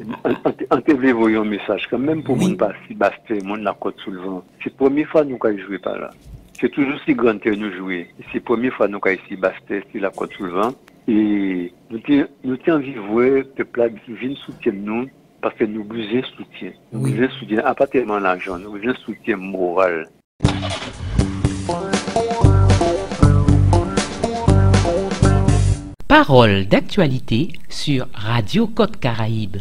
En te vle voyon mesaj, kan menm pou moun pa si baste, moun la kote sou lvan. Se pwemi fwa nou ka jwe pa la. Se toujou si grante nou jwe. Se pwemi fwa nou ka si baste, si la kote sou lvan. E nou ti anvi vwe, te pla vin soutyen nou, parce nou bouze soutyen. Nou bouze soutyen, apatèman la jan, nou bouze soutyen moral. Parole d'actualité sur Radio Côte Caraïbe.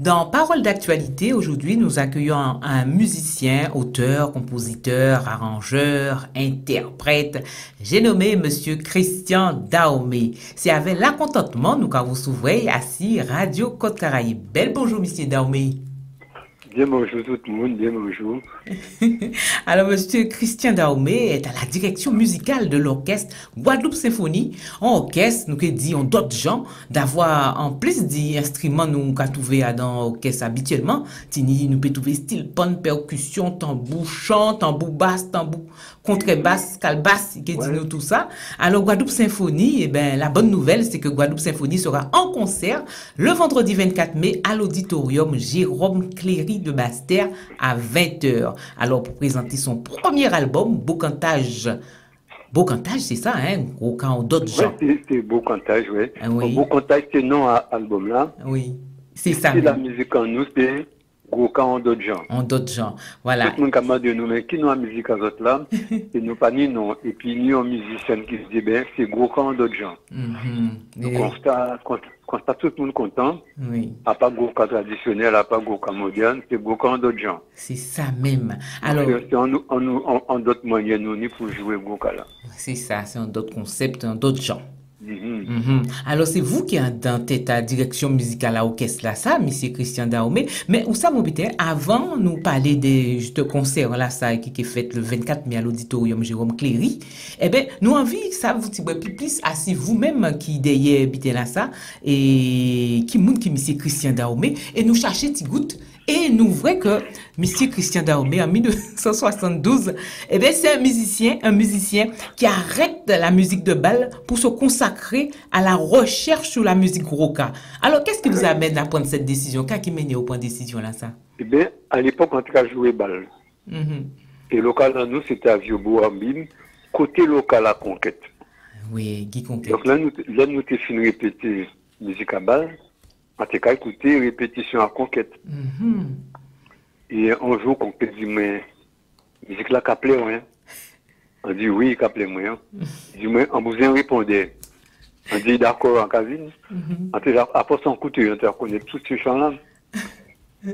Dans Parole d'actualité, aujourd'hui, nous accueillons un musicien, auteur, compositeur, arrangeur, interprète. J'ai nommé Monsieur Christian Daomé. C'est avec l'accontentement nous vous s'ouvrir assis Radio Côte Caraïbe. Belle bonjour, Monsieur Daomé. Bien bonjour tout le monde, bien bonjour. Alors, monsieur Christian Daomé est à la direction musicale de l'orchestre Guadeloupe Symphonie. En orchestre, nous dit d'autres gens d'avoir en plus d'instruments nous qu'a trouvé dans l'orchestre habituellement. Tini nous peut trouver style bonne percussion, tambour chant, tambour basse, tambour contrebasse, calbasse, qui dit nous tout ça. Alors Guadeloupe Symphonie, eh ben la bonne nouvelle c'est que Guadeloupe Symphonie sera en concert le vendredi 24 mai à l'auditorium Jérôme Cléry de Bastère à 20h. Alors, pour présenter son premier album, Beau Cantage. Beau Cantage, c'est ça, hein? Au camp d'autres gens. c'est Beau Cantage, oui. Ah Beau Cantage, c'est non à album là. Oui, c'est ça. C'est la musique en nous, c'est gros en d'autres gens. En d'autres gens, voilà. Tout le monde a dit nous, mais qui nous a musique à d'autres là? et nous pas ni non. Et puis, nous, un musicien qui se dit, ben, c'est gros en d'autres gens. Mm Donc, constat, tout le monde content. Oui. À pas Goka traditionnel, à pas Goka moderne, c'est Goka d'autres gens. C'est ça même. Alors. C'est en, en, en, d'autres moyens, nous, pour jouer Goka là. C'est ça, c'est un d'autres concepts, un d'autres gens. Mhm. Mhm. Alors, c'est vous qui êtes dans ta direction musicale à l'orchestre ça, monsieur Christian Daomé. Mais ça, mon avant nous parler des juste concerts là, ça, qui est fait le 24 mai à l'auditorium Jérôme Cléry, eh bien, nous envie, ça, vous plus, plus, assez vous-même qui derrière là, ça, et qui monde qui monsieur Christian Daomé, et nous chercher petit goutte et nous voyons que M. Christian Daomé, en 1972, eh c'est un musicien, un musicien qui arrête la musique de bal pour se consacrer à la recherche sur la musique roca. Alors, qu'est-ce qui vous amène à prendre cette décision? Qu'est-ce qui mène au point de décision là, ça? Eh bien, à l'époque, on a joué bal. Et local dans nous, c'était à Vieux-Bourg-en-Bine, côté local à Conquête. Oui, Guy Conquête. Donc là, nous, là, nous fini répéter musique à bal. On t'a écouté répétition à conquête. Mm-hmm. Et un jour, conquête dit, mais, musique là, qu'appelé, hein? On dit oui, qu'appelé moi. Hein? dit, mais, on vous répondait. On dit d'accord en cabine. Mm-hmm. Après son coup, tu connais tous ces chants-là.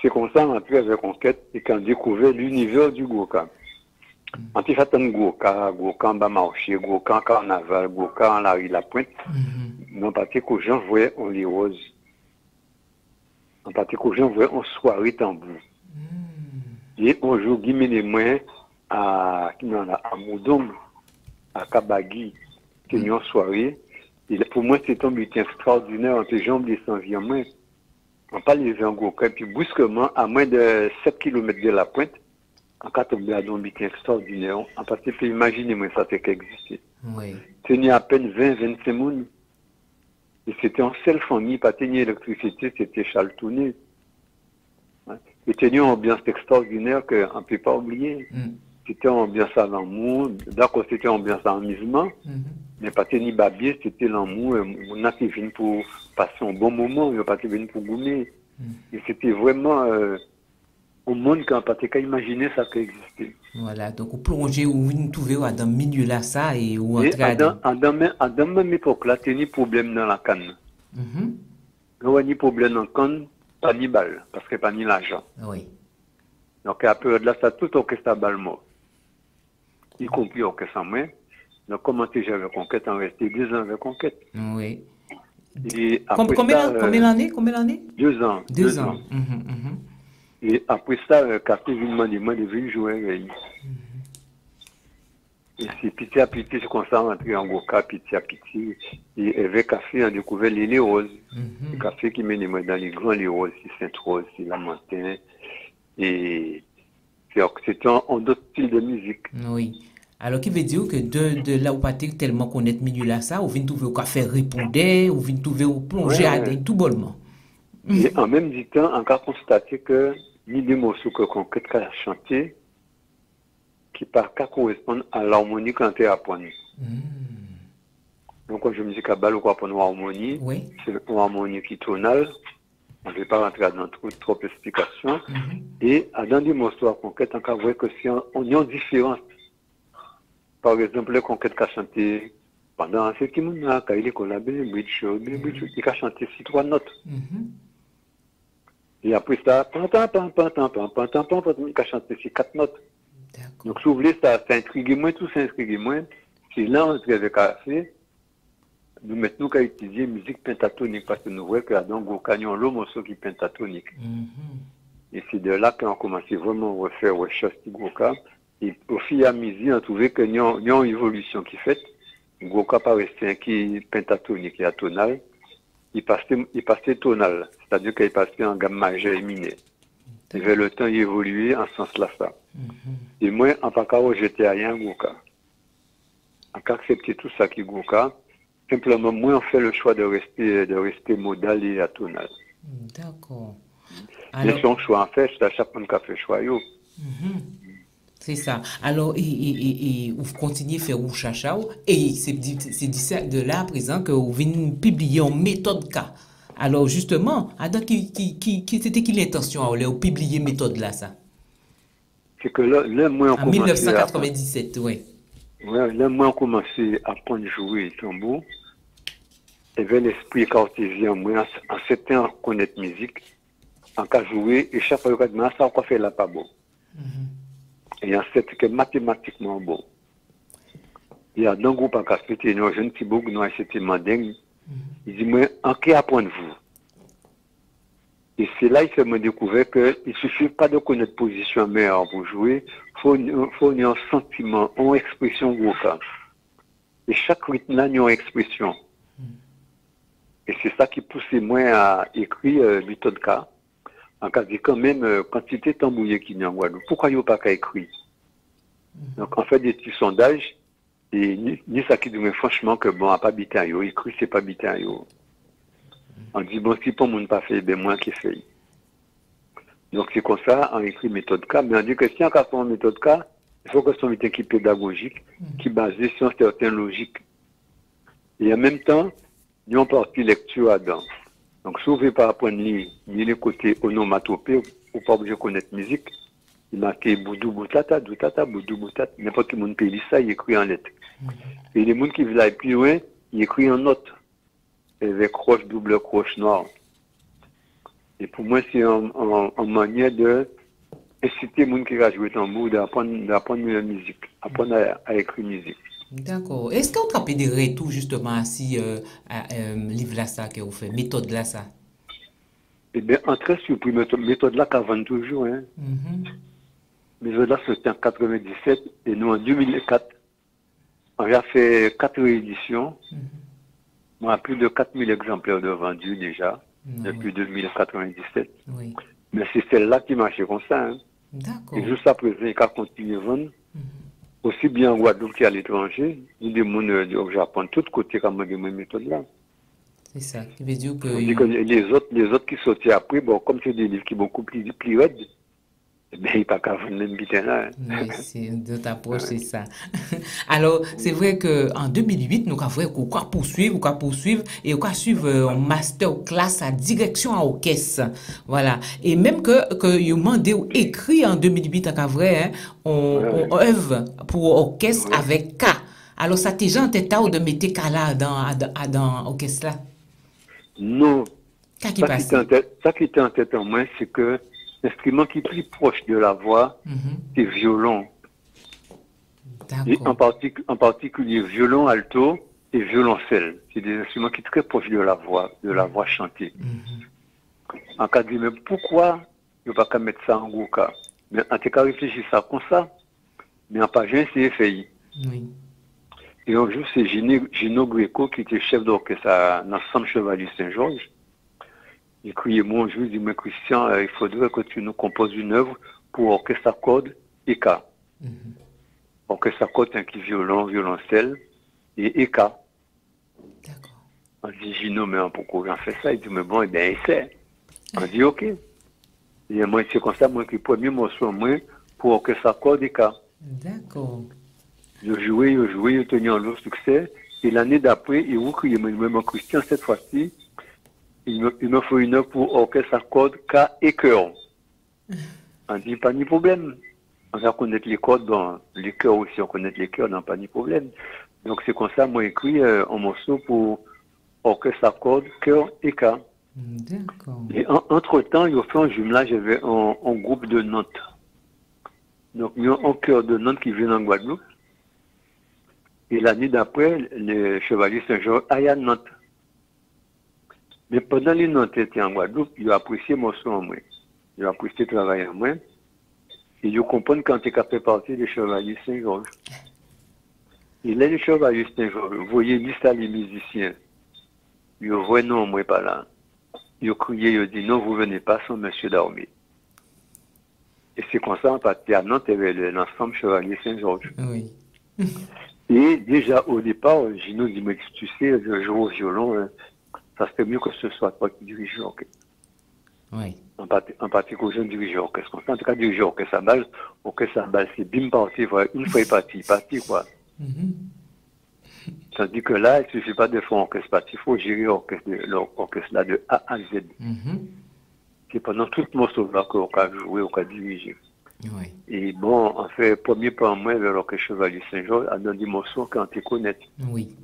C'est comme ça, on a pu avec conquête et qu'on découvert l'univers du Goka. On a fait un Goka, Goka en bas marché, Goka en carnaval, Goka en la rue La Pointe. Mm-hmm non pas que gens voyaient en les roses. En partie que gens voyaient en soirée tambour. Mm. Et un jour, Guy et moi, à, à Moudom, à Kabagi, qui une soirée. Et pour moi, c'était un but extraordinaire entre jambes et sans vie en main. On parle des Angoka, puis brusquement, à moins de 7 km de la pointe, en cas tombé à un but extraordinaire. En partie, imaginez-moi ça, c'est qu'existait. Oui. Tenait à peine 20, 25 personnes. Et c'était en seule famille, pas tenir électricité, c'était chaltonné. Et tenir une ambiance extraordinaire qu'on ne peut pas oublier. Mm. C'était une ambiance à l'amour. D'accord, c'était une ambiance d'amusement. Mm-hmm. Mais pas tenir babier, c'était l'amour. On a qui venu pour passer un bon moment, on a pas venu pour goumer. Mm. Et c'était vraiment euh, au monde qu'on n'a pas imaginer ça qui existait. Voilà, donc vous plongez où vous trouvez dans le milieu là ça et où entrer à dans, à dans même époque là, y a problème dans la canne. Mm -hmm. Y a problème dans la canne, pas ni balle, parce que pas ni l'argent. Oui. Donc à la période là, ça tout orchestre à balle mort. Y compris orchestre en moi. Donc comment tu avec Conquête, on resté deux ans avec Conquête. Oui. Et combien, d'années Combien d'années Deux ans. Deux, deux ans. ans. Mm -hmm, mm -hmm. Et après ça, Café vient demander moi de venir jouer avec lui. Et c'est petit à petit, je commence à rentrer en Goka, petit à petit. Et avec Café, on a découvert les roses. Mm Le café qui mène dans les grands les roses, c'est Sainte-Rose, c'est Lamentin. Et c'est un, autre style de musique. Oui. Alors, qui veut dire que de, de là où pas tellement connaître milieu là, ça, ou venez trouver au café répondre, ou venez trouver au plonger à tout bonnement. Et en même temps, on a constaté que ni des morceaux que Conquête a chanté qui par cas correspondent à l'harmonie qu'on a appris. Donc, quand je me dis qu'à balle, pour une harmonie, Oui. c'est une harmonie qui est tonale. On ne peut pas rentrer dans trop, trop d'explications. Mhm. Et à dans des morceaux à conquête, on peut voir que c'est un- on y a une différence. Par exemple, le conquête qui a chanté pendant un petit moment, quand il est collabé, bridge, il a chanté six trois notes. Mhm. Et après ça, il a chanté ces quatre notes. Donc, si vous voulez, ça s'intrigue moins, tout s'intrigue moins. C'est là on avec assez. Nous, maintenant, qu'à utiliser musique pentatonique, parce que nous voyons qu'il y a donc au canyon le morceau qui est pentatonique. Et c'est de là qu'on a commencé vraiment à refaire recherche Goka. Et au fil et à mesure, on trouvait qu'il y a une évolution qui est faite. Goka paraissait qui est pentatonique et atonal. Il passait, il passait tonal. C'est-à-dire qu'il passait en gamme majeure et mineure. Et vers le temps, il évoluait en ce sens-là, ça. Mhm. Et moi, en tant qu'à rejeter rien Goka. En qu'à accepter tout ça qui est Goka. Simplement, moi, on fait le choix de rester, de rester modal et atonal. D'accord. Mais Alors, son choix en fait, c'est à chaque fois qu'on fait choix, yo. Mhm. C'est ça. Alors, et, et, et, et vous continuez à faire ou chacha, et c'est de là à présent que vous venez publier en méthode K. Alors, justement, Adam, qui, qui, qui, qui c'était qui l'intention à vous publier méthode là, ça? c'est que là, là moi, on En commençait 1997, oui. ouais, là, moi, on commençait à apprendre à jouer tambour. Et vers l'esprit cartésien, moi, en, certain reconnaître musique, en cas jouer, et chaque fois que je ça, on fait là pas bon. Et en fait, que mathématiquement bon. Il y a un groupe à Caspité, un jeune petit bouc, nous, mandingue. Il dit, moi, en qui apprendre-vous? Et c'est là qu'il m'a découvert qu'il ne suffit pas de connaître position meilleure pour jouer, il faut, faut un sentiment, une expression cas. Et chaque rythme là, il y a une expression. Et c'est ça qui poussait moi à écrire euh, méthode K. En cas de quand même euh, quantité de tambouillé qui n'y a en Guadeloupe. Pourquoi il n'y a pas qu'à écrire Donc on fait des petits sondages et ni, ni ça qui dit mais franchement que bon, à pas habiter à écrit c'est pas habiter à yo. On dit bon si pour monde pas fait, ben moi qui fait. Donc c'est comme ça, on écrit méthode K, mais on dit que si on a son méthode K, il faut que son une équipe pédagogique qui est basée sur certaines logiques. Et en même temps, nous avons partie lecture là-dedans. Donc, si vous ne pas apprendre ni, ni les côtés onomatopées, ou pas obligé de connaître musique, il marqué boudou boutata, doutata, boudou boutata. N'importe qui monde peut lire ça, il écrit en lettres. Et les gens qui veulent aller plus loin, il écrit en notes. Avec croche, double croche noire. Et pour moi, c'est une manière de inciter les gens qui va jouer tambour d'apprendre, d'apprendre la musique, apprendre à, à écrire musique. D'accord. Est-ce qu'on peut des retours justement à si euh, à, euh, livre là ça que vous faites, méthode là ça? Eh bien, en très surpris, méthode, méthode là qu'avant toujours, hein. Mhm. Méthode là, c'était en 97, et nous, en 2004, on a fait quatre rééditions. On a plus de 4000 exemplaires de vendus déjà, depuis 2097. Oui. Mais c'est celle-là qui marchait comme ça, hein. D'accord. Et juste présent, il a continué à vendre. Aussi bien en Guadeloupe qu'à l'étranger. Il y a des gens au Japon, de tous côtés, comme on dit, cette méthode-là. C'est ça. Qui veut dire que. Les autres, les autres qui sortaient après, bon, comme c'est des livres qui sont beaucoup plus, plus raides, bien, il n'y a pas qu'à même bitin là. Oui, c'est notre approche, c'est ça. Alors, c'est vrai qu'en 2008, nous avons va poursuivre, va poursuivre et va suivre euh, un master class à direction à orchestre. Voilà. Et même que, que vous demandé ou écrit en 2008 à vrai, hein, on, on œuvre pour orchestre avec K. Alors, ça t'est déjà en tête de mettre K là dans, dans, dans orchestre là? Non, Qu'est-ce qui en ça qui était en tête en moi, c'est que l'instrument qui est plus proche de la voix, Mhm. c'est violon. Et en, D'accord. partic- en particulier violon alto et violoncelle. C'est des instruments qui sont très proches de la voix, de la voix chantée. Mhm. En cas de dire, mais pourquoi ne pas qu'à mettre ça en gros cas? Mais en tout cas, réfléchir ça comme ça. Mais en de faire. Oui. Et un jour, c'est Gino, Gino Greco qui était chef d'orchestre à l'ensemble Chevalier Saint-Georges. Il criait mon jour, il dit, mais Christian, euh, il faudrait que tu nous composes une œuvre pour orchestre à cordes et K. Mhm. Orchestre à cordes inclut violon, violoncelle et et K. D'accord. On dit, Gino, mais pourquoi on fait ça? Il dit, mais bon, eh bien, essaie. On dit OK. Et moi, c'est comme ça, moi, qui premier morceau, moi, pour que ça accorde des cas. D'accord. Je jouais, je jouais, je tenais un lourd succès. Et l'année d'après, il vous criez, même Christian, cette fois-ci, il me, il me faut une heure pour orchestre accorde K et cœur. On dit pas ni problème. On va connaître les cordes dans les cœurs aussi, on connaît les cœurs, non pas ni problème. Donc c'est comme ça, moi écrit euh, un morceau pour orchestre accorde cœur et K. D'accord. Et en- entre-temps, il a fait un jumelage avec un, un groupe de Nantes. Donc, il y a un chœur de Nantes qui vient en Guadeloupe. Et l'année d'après, le chevalier Saint-Georges aille à Nantes. Mais pendant les Nantes étaient en Guadeloupe, il a apprécié mon son en moi. Il a apprécié le travail en moi. Et il comprend quand il a fait partie des chevaliers Saint-Georges. Et là, les chevaliers Saint-Georges, vous voyez, l'histoire les musiciens. Ils voient non, moi pas là. Ils ont crié, ils ont dit non, vous venez pas sans monsieur d'armée. Et c'est comme ça, en partie à Nantes, il y avait le- l'ensemble chevalier Saint-Georges. Oui. Et déjà au départ, Gino dit, mais tu sais, je joue au violon, hein, ça serait mieux que ce soit toi qui dirige l'orchestre. Oui. En, en particulier, dirige l'orchestre. En tout cas, diriger l'orchestre à balle, orchestre à balle, c'est bim parti, voilà, une fois il est parti, il est parti, quoi. Mhm. Tandis que là, il suffit pas de faire orchestre parti, il faut gérer l'orchestre là de A à Z. Mhm. C'est pendant tout le morceau là qu'on a joué, qu'on a dirigé. Oui. Et bon, en fait, premier pas moi, vers l'orchestre Chevalier Saint-Georges, a donné des morceaux quand tu connais. Oui.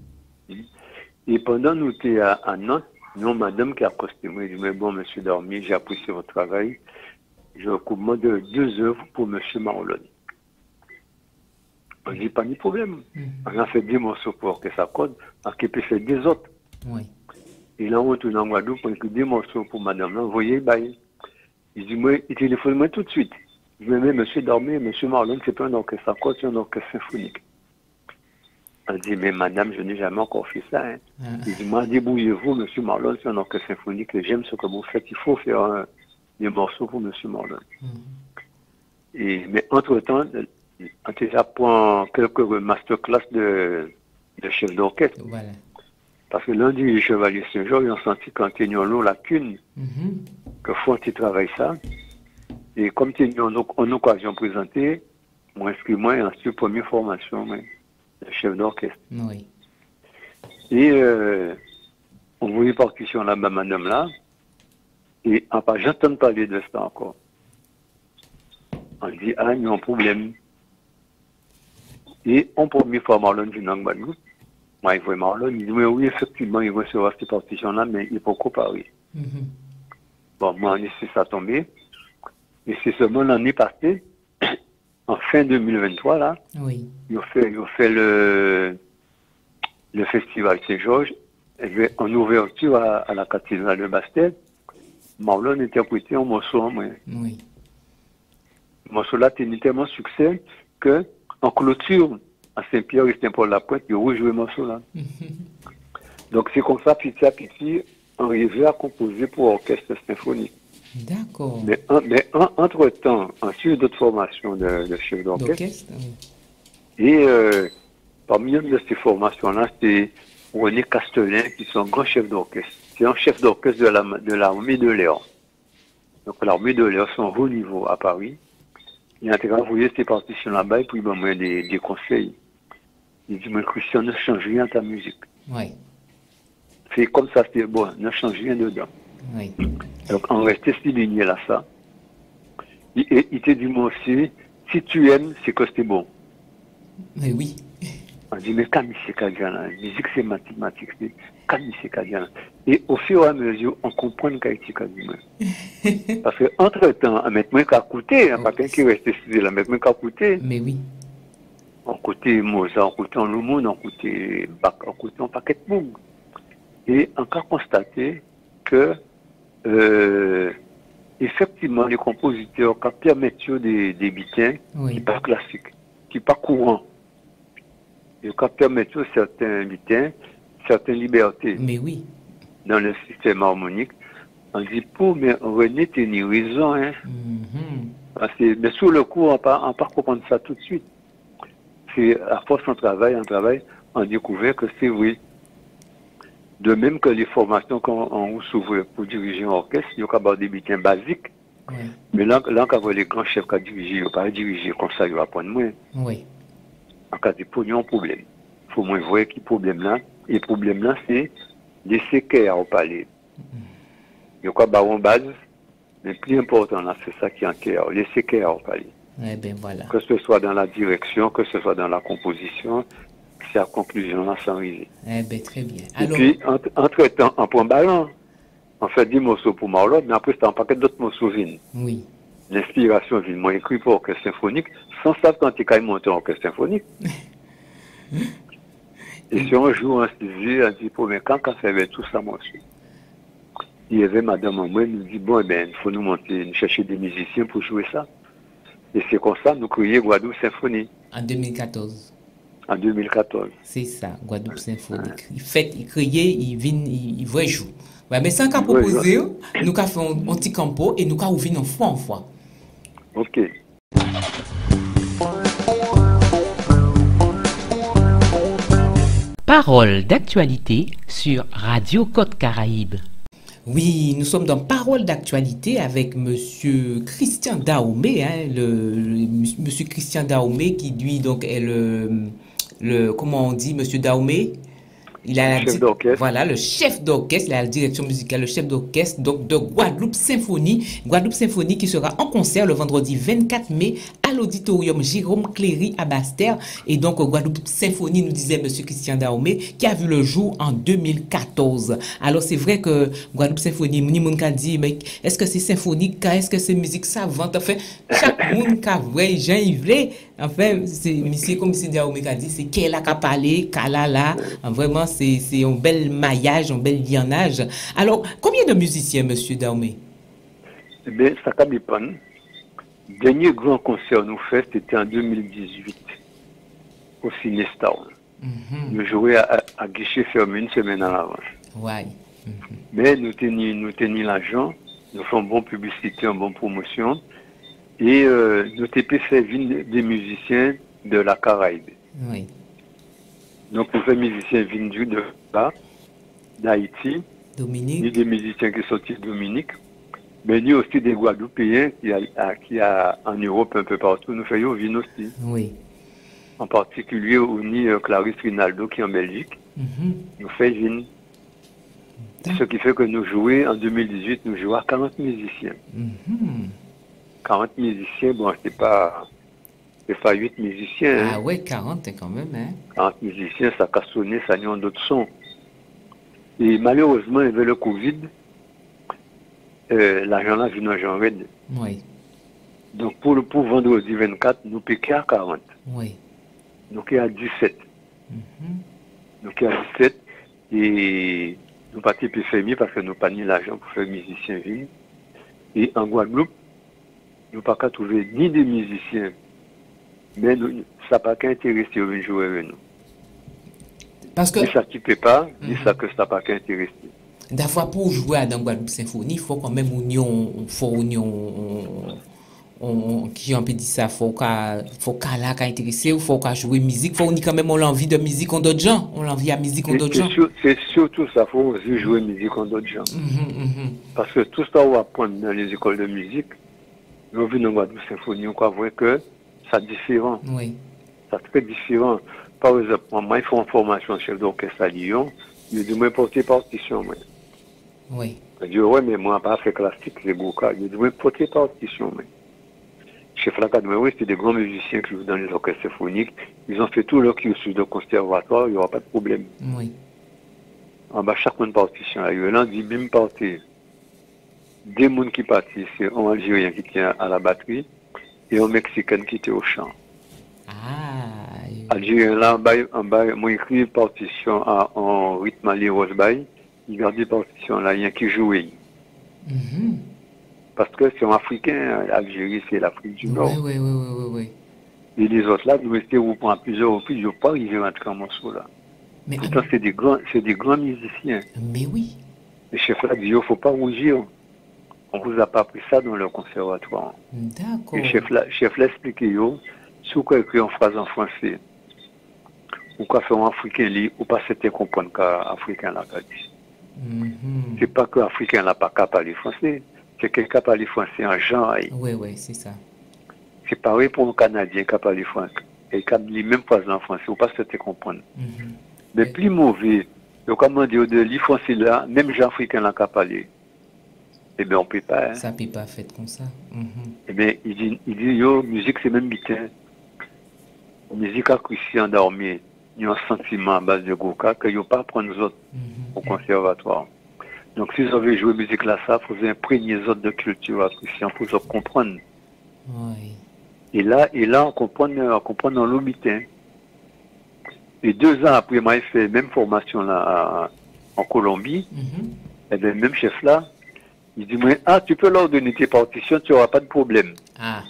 Et pendant nous étions à, à Nantes, non, madame qui a accosté moi, dit, mais bon, monsieur Dormier, j'ai apprécié votre travail. Je commande deux œuvres pour monsieur Marlon. On dit, pas de problème. On a fait deux morceaux pour que ça code, on a fait deux autres. Oui. Et là, on retourne en Guadeloupe, on a deux morceaux pour madame. Là, vous voyez, bah, il dit, moi, il téléphone moi tout de suite. Je me mets, monsieur Dormier, monsieur Marlon, c'est pas un orchestre à code, c'est un orchestre symphonique. Elle dit, mais madame, je n'ai jamais encore fait ça. Hein. Ah. Il dit, moi, débrouillez-vous, monsieur Marlon, c'est un orchestre symphonique, et j'aime ce que vous faites, il faut faire un- des morceaux pour monsieur Marlon. Et, mais entre-temps, on a déjà pris quelques masterclass de, de chef d'orchestre. Voilà. Parce que lundi, les chevaliers Saint-Georges, ils ont senti quand ils ont l'eau lacune, Mhm. que faut qu'ils travaillent ça. Et comme ont une occasion présentée, moi, inscris-moi en sur première formation, moi, chef d'orchestre. Oui. Et euh, on voulait partition là-bas, madame là. Et en pas, j'entends parler de ça encore. On dit, ah, il y a un problème. Et en première fois, Marlon vient en Guadeloupe. Moi, il voit Marlon, il dit, mais oui, effectivement, il va recevoir cette partition-là, mais il faut comparer. Mhm. Bon, moi, on laissé ça tomber. Et c'est seulement l'année passée, en fin 2023, là, Oui. ils ont fait, ils ont fait le, le festival Saint-Georges en ouverture à, à la cathédrale de Bastel. Marlon interprétait un morceau en moi. Oui. Le morceau-là tenait tellement succès que, en clôture, à Saint-Pierre et Saint-Paul-la-Pointe, ils ont rejoué le morceau-là. Donc c'est comme ça, petit à petit, on arrivait à composer pour orchestre symphonique. D'accord. Mais, en- mais en- entre-temps, ensuite d'autres formations de, de chefs d'orchestre. Et euh, parmi de ces formations-là, c'est René Castelin, qui est un grand chef d'orchestre. C'est un chef d'orchestre de la- de l'armée de l'air. Donc l'armée de l'air, c'est un haut niveau à Paris. Il a envoyé ses partitions là-bas et puis il m'a donné des, des conseils. Il dit, mais Christian, ne change rien à ta musique. Oui. C'est comme ça, c'est bon, ne change rien dedans. Oui. Donc, on restait souligné là, ça. Il, et- il te dit, moi aussi, si tu aimes, c'est que c'est bon. Mais oui. On dit, mais Camille, c'est Kadian, la musique, c'est mathématique, c'est Camille, c'est Kadian. Et au fur et à mesure, on comprend qu'il c'est Kadian. Parce que, entre-temps, on met moins qu'à coûter, hein, pas quelqu'un qui reste studié là, moins qu'à coûter. Mais oui. On coûtait Mozart, on coûtait Lumon, on coûtait Bach, on coûtait un paquet de monde. Et on a constaté que, euh, effectivement, les compositeurs qui permettent des, des bitins qui Oui. pas classiques, qui pas courants, et qui permettent certains bitins, certaines libertés Mais oui. dans le système harmonique. On dit, pour, mais René, tu as raison, hein. Mhm. Parce que, mais sur le coup, on ne peut pas comprendre ça tout de suite. C'est à force on travaille, on travaille, on découvert que c'est vrai. De même que les formations qu'on s'ouvre pour diriger un orchestre, il y a des basiques. basiques. Mais là, là, quand les grands chefs qui dirigent, ils ne pas diriger comme ça, ils vont apprendre moins. Oui. En cas de il y a un problème. Il faut moins voir qui problème là. Et le problème là, c'est les séquelles au palais. Il y a quoi, en base, mais plus important là, c'est ça qui est en cœur, les séquelles au palais. Eh ben voilà. Que ce soit dans la direction, que ce soit dans la composition, c'est la conclusion là sans riser. Eh ben très bien. Et puis, entre-temps, en point ballon, on fait 10 morceaux pour Marlot, mais après, c'est un paquet d'autres morceaux viennent. Oui. L'inspiration vient, moi, écrit pour orchestre symphonique, sans savoir quand il a monté en orchestre symphonique. Et si on joue en studio, on dit, mais quand on fait tout ça, moi aussi. Il y avait madame en moi, nous dit, bon, eh ben, il faut nous monter, nous chercher des musiciens pour jouer ça. Et c'est comme ça, nous créons Guadeloupe Symphonie. En 2014. En 2014. C'est ça, Guadeloupe Symphonique. Il fait, il crée, il vient, il, il jouer. Ouais, mais sans qu'à proposer, nous avons fait un, petit campo et nous avons ouvert une fois en fois. Ok. Parole d'actualité sur Radio Côte Caraïbe. Oui, nous sommes dans Parole d'actualité avec Monsieur Christian Daoumé, hein, le, Monsieur Christian Daoumé qui lui donc est le, le comment on dit Monsieur Daoumé il a chef d'orchestre. Voilà, le chef d'orchestre, il a la direction musicale, le chef d'orchestre donc de Guadeloupe Symphonie. Guadeloupe Symphonie qui sera en concert le vendredi 24 mai à l'auditorium Jérôme Cléry à Bastère. Et donc Guadeloupe Symphonie, nous disait Monsieur Christian Daomé, qui a vu le jour en 2014. Alors c'est vrai que Guadeloupe Symphonie, Mouni a dit, mais est-ce que c'est symphonique, est-ce que c'est musique savante? Enfin, chaque monde qui a vrai, Jean Yvelé, enfin, c'est monsieur comme M. Daomé a dit, c'est qu'elle a parlé, Kalala, vraiment c'est un bel maillage, un bel lienage. Alors, combien de musiciens, Monsieur Daumé Eh bien, ça dépend. Le dernier grand concert nous fait, c'était en 2018, au Cinestar. Mm Nous jouions à, guichet fermé une semaine à l'avance. Ouais. Mais nous tenions nous l'argent, nous faisons bonne publicité, une bonne promotion, et euh, nous avons fait des musiciens de la Caraïbe. Oui. Donc, nous faisons musiciens venus de là, d'Haïti. Dominique. Ni des musiciens qui sont de Dominique. Mais ni aussi des Guadeloupéens qui a, qui a en Europe un peu partout. Nous faisons venir aussi. Oui. En particulier, ni euh, Clarisse Rinaldo qui est en Belgique. Mm-hmm. Nous faisons venir. Ce qui fait que nous jouons, en 2018, nous jouons à 40 musiciens. 40 mm-hmm. musiciens, bon, c'est pas il fait 8 musiciens. Hein. Ah ouais, 40 quand même. Hein? 40 musiciens, ça a sonné, ça a d'autres sons. Et malheureusement, il y avait le Covid. Euh, l'argent là vient en raide. Oui. Donc pour le pour vendredi 24, nous piquons à 40. Oui. Donc il y a 17. Mm-hmm. Donc il y a 17. Et nous partis plus fermiers parce que nous pas ni l'argent pour faire musiciens vivre. Et en Guadeloupe, nous pas qu'à trouver ni des musiciens mais ça n'a pas qu'intéressé de jouer avec nous. Parce que... Ni ça qui ne peut pas, ni ça que ça n'a pas qu'intéressé. D'avoir pour jouer à dans Guadeloupe Symphonie, il faut quand même union, faut union, on, qui on peut dire ça, faut qu'à, faut qu'à là, qu'à intéressé, faut qu'à jouer musique, faut quand même on l'envie de musique en d'autres gens, on l'envie à musique en d'autres gens. C'est surtout ça, faut aussi jouer musique en d'autres gens. Mhm, mhm. Parce que tout ça, on va apprendre dans les écoles de musique, nous venons dans Guadeloupe Symphonie, on croit que c'est différent. Oui. C'est très différent. Par exemple, moi, il faut une formation chef d'orchestre à Lyon. Il dit, moi, porter partition, moi. Oui. Je dis, ouais, mais moi, pas fait classique, c'est beaucoup. Il dit, moi, porter partition, moi. Chef Lacadoué, oui, c'est des grands musiciens qui jouent dans les orchestres symphoniques. Ils ont fait tout leur cursus de conservatoire, il n'y aura pas de problème. Oui. En bas, chaque monde partition. Il y a un dit, bim, partir. Des gens qui partent, c'est un Algérien qui tient à la batterie et un Mexicain qui était au chant. Ah. Algérien là, en bas, moi écrit partition en rythme à Rosebay, il gardait partition là, il y a qui jouait. Mm-hmm. Parce que c'est un Africain, l'Algérie c'est l'Afrique du Nord. Oui, oui, oui, oui, oui. Et les autres là, nous étions à plusieurs reprises, je ne pas arriver à entrer en morceau là. Mais Pourtant, c'est des grands, des grands musiciens. Mais oui. Le chef là dit, il ne faut pas rougir. On ne vous a pas appris ça dans le conservatoire. D'accord. Le chef l'a expliqué, si vous écrit en phrase en français, ou quoi faire un Africain li, ou pas c'était comprendre qu'Africain là, Mhm. C'est pas que Africain n'a pas qu'à parler français, c'est quelqu'un qui parle français en genre. Oui, oui, c'est ça. C'est pareil pour un Canadien qui parle français et qui a les mêmes phrases en français, ou pas c'était comprendre. Mhm. Mais plus mauvais, le comment dire de l'île français là, même gens africains là qui parlé, eh bien on peut pas. Hein. Ça peut pas faire comme ça. Mhm. Eh bien, il dit, il dit, yo, musique c'est même bitin. Musique à Christian dormi, il y a un sentiment à base de Goka que yo pas prendre les autres Mhm. au conservatoire. Donc si vous avez joué musique là, ça, vous imprégner les autres de culture à Christian pour vous comprendre. Oui. Et là, et là, on comprend, on comprend dans l'homitin. Et deux ans après, moi, j'ai fait la même formation là, en Colombie. Mhm. Et bien, le même chef là, il dit, moi, ah, tu peux leur donner tes partitions, tu n'auras pas de problème. Ah.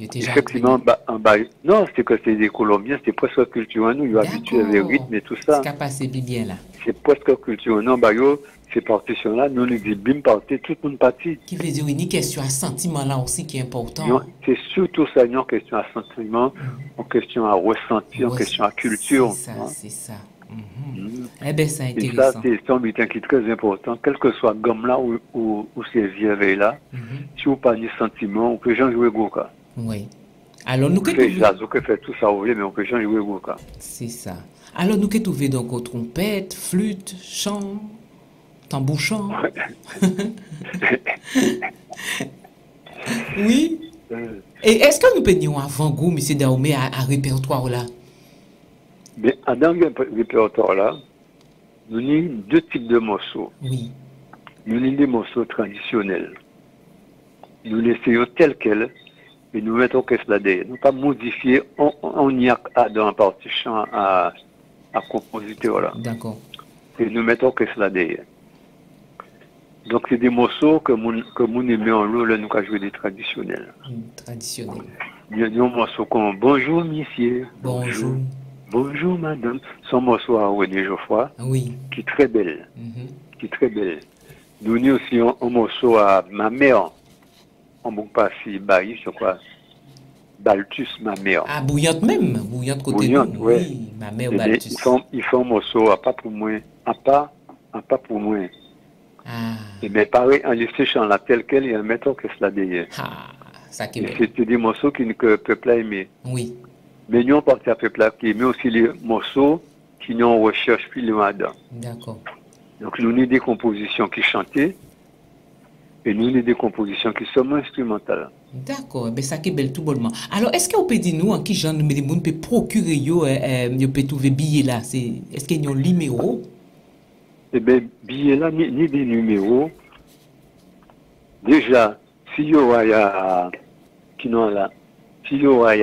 Il était Effectivement, en en bas- non, c'était que c'était des Colombiens, c'était presque culture à nous, ils sont habitués avec rythme et tout ça. Ce qui a passé bien là. C'est presque culture. Non, bah, yo, ces partitions-là, nous, nous dit, bim, partez, tout le monde partit. Qui veut dire une question à sentiment là aussi qui est important. Non, C'est surtout ça, une question à sentiment, une question à ressenti, une Ouais, question à culture. C'est ça, hein. c'est ça. Mhm. Mhm. Eh bien, c'est Et ça, intéressant. c'est un bulletin qui est très important, quel que soit gomme là ou, ou, ou ces vieux là. Mhm. Si vous pas de sentiment, on peut jamais jouer Goka. Oui. Alors, nous que trouver- jazz, on peut faire tout ça, mais on peut jamais jouer Goka. C'est ça. Alors, nous que trouver donc aux trompettes, flûte, chant, tambour chant. oui. Euh, Et est-ce que nous peignons avant goût, M. Daoumé, à, à répertoire là? Mais dans le répertoire là, nous avons deux types de morceaux. Oui. Nous avons des morceaux traditionnels. Nous les essayons tels quels et nous mettons que cela derrière. Nous pas modifier, on, on y a dans un parti chant à, à compositeur là. D'accord. Et nous mettons que cela derrière. Donc c'est des morceaux que nous que nous aimons en l'eau, là nous avons joué des traditionnels. Traditionnel. Il y a des morceaux comme Bonjour monsieur, Bonjour. bonjour madame. Son morceau à René Geoffroy, Oui. qui est très belle. Mhm. qui est très belle. Nous avons aussi un, un morceau à ma mère, en bon passé, Bailly, je crois. Baltus, ma mère. Ah, bouillante même. Bouillante côté Bouillante, nous. ouais. Oui. Ma mère bien, Baltus. ils, font, ils font un morceau à pas pour moi, à pas, à pas pour moi. Ah. Et mais pareil, en laissant chant là tel quel et en mettant que cela derrière. Ah. Ça qui est Et. C'était des morceaux que que le peuple a aimé. Oui. Mais nous, on partit à qui aimait aussi les morceaux qui nous recherche plus loin dedans. D'accord. Donc nous avons des compositions qui chantaient et nous avons des compositions qui sont instrumentales. D'accord, ben ça qui est belle tout bonnement. Alors, est-ce que vous pouvez dire nous en qui genre monde peut procurer yo, euh, euh, yo peut trouver billet là? C'est est-ce qu'il y a un numéro? Eh bien, billets là, ni, ni des numéros. Déjà, s'il y aura, il y a, qui non là,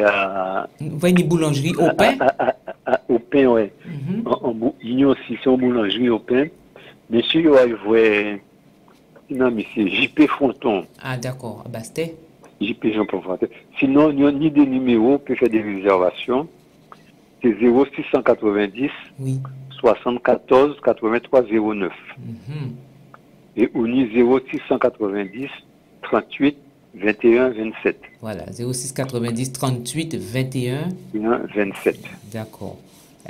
a, Vous voyez une boulangerie au pain? à- à- à- à- au pain, bou- il y a aussi, c'est en boulangerie au pain. Mais aura, il voit, non, mais c'est JP Fronton, Ah d'accord, ah, bah c'était. JP Jean Paul Fronton. Sinon, il n'y a ni des numéros, peut faire des réservations. C'est 0690 Oui. 74 83 09. Mhm. et au ni 0690 38 21 27. Voilà, 06 90 38 21. 21 27. D'accord.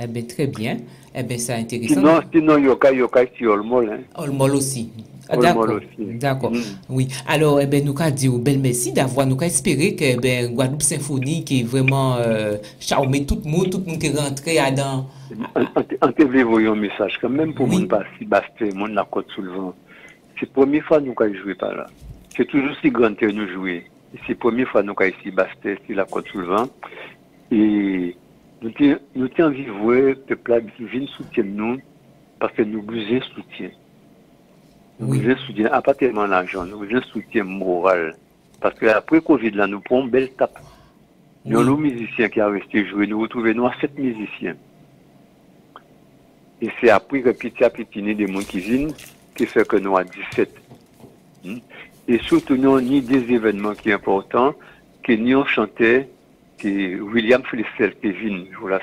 Eh bien, très bien. Eh bien, c'est intéressant. Sinon, sinon, yoka, yoka, si olmol, hein. Olmol aussi. Ah, Olmol D'accord. aussi. D'accord. Mm. Oui. Alors, eh ben, nous avons dit bel merci d'avoir, nous avons espéré que ben, Guadeloupe Symphonie qui est vraiment euh, charmé tout le monde, tout le monde qui est rentré à dans. En- te voyons un message, quand même, pour Oui. mon pas si basté, mon la côte sous le vent. C'est la première fois que nous avons joué par là. C'est toujours si grand que nous jouer. C'est la première fois que nous avons ici basté, sur la côte sous le vent. Et nous de voir, le peuple qui vient soutenir nous, parce que nous besoin de soutien. Nous besoin de soutien, ah, pas tellement l'argent, nous besoin de soutien moral. Parce que après Covid, là, nous prenons une belle tape. Nous Oui. avons nos musiciens qui ont resté jouer, nous retrouvons nous à sept musiciens. Et c'est après que petit à petit, des gens qui viennent, qui fait que nous à 17. Hmm. Et surtout, nous avons des événements qui sont importants, que nous avons chanté, que William Flessel qui vient, vous la.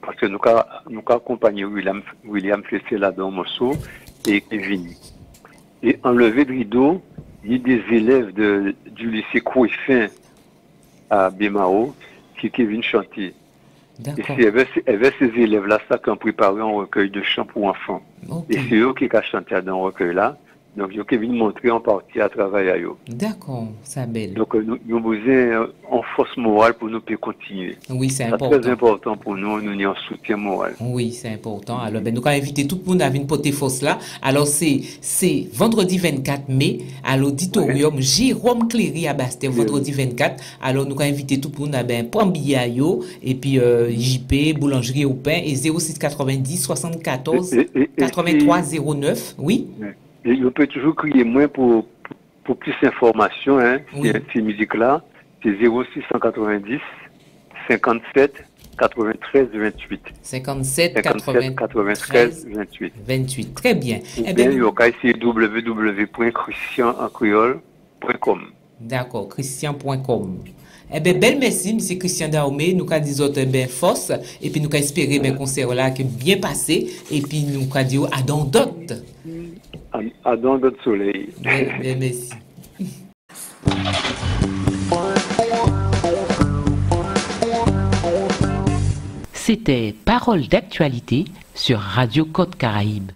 Parce que nous avons nous accompagné William, William Flessel là dans morceau, et Kevin. Et enlevé de rideau, il y a des élèves de, du lycée Coueffin à Bémao qui, qui viennent chanter. Et c'est avec ces élèves-là ça qu'on préparé un recueil de chants pour enfants. Et c'est eux qui ont chanté dans ce recueil-là. Donc, je vais montrer en partie à travers eux. D'accord, c'est belle. Donc, nous, nous avons besoin en force morale pour nous continuer. Oui, c'est important. C'est très important pour nous, nous avons un soutien moral. Oui, c'est important. Alors, ben, nous avons invité tout le monde à venir porter force là. Alors, c'est vendredi 24 mai à l'auditorium Jérôme Cléry à Bastère, vendredi 24. Alors, nous avons invité tout le monde à ben, prendre billet et puis euh, JP, boulangerie au pain et 06 90 74 83 09. Oui? Et on peut toujours crier moins pour, pour, plus d'informations, hein, oui. ces musiques-là. C'est 0690 57 93 28. 57, 57 93 28. 28. Très bien. Ou eh bien, il y a www.christianencreole.com. D'accord, christian.com. Eh bien, belle merci, M. Christian Daomé. Nous avons dit autres ben, force. Et puis, nous avons espéré que ben, concert là qui bien passé. Et puis, nous avons dit à d'autres. À, dans d'autres soleil. Merci. C'était Parole d'actualité sur Radio Côte Caraïbe.